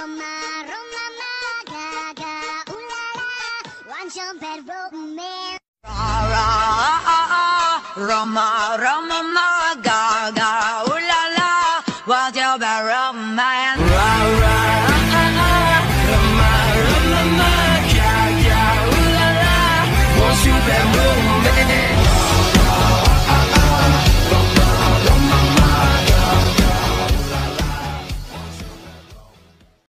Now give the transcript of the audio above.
Roma, Roma, ma, ga, ga, ooh la la, 완전 bad romance. Roma, Roma, ma, ga, ga, ooh la la, your Roma.